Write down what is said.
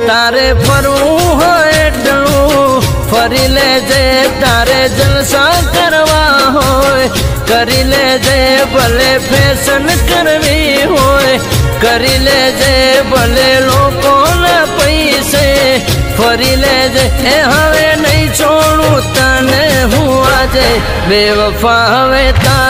તારે ફરવું હોય એટલું ફરી લેજે તારે જલસા કરવા હોય કરી લેજે ભલે ફેશન કરવી હોય કરી લેજે ભલે લોકોને પૈસે ફરી લેજે એ હવે નહીં છોડું તને હું આજે બેવફા હવે તારો વારો